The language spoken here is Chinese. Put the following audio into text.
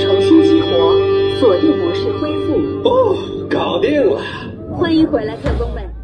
重新激活锁定模式恢复。哦搞定了。欢迎回来特工们。